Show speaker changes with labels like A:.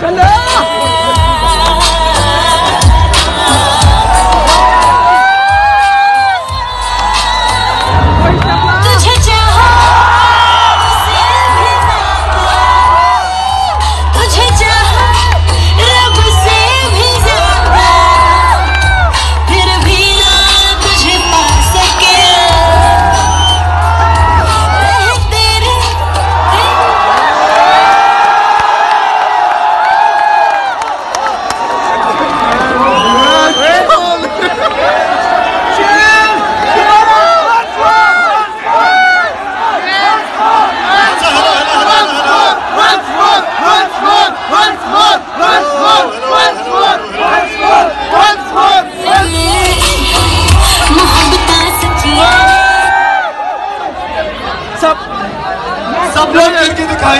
A: 全都 सब
B: सब लोग मिलकर दिखाएँगे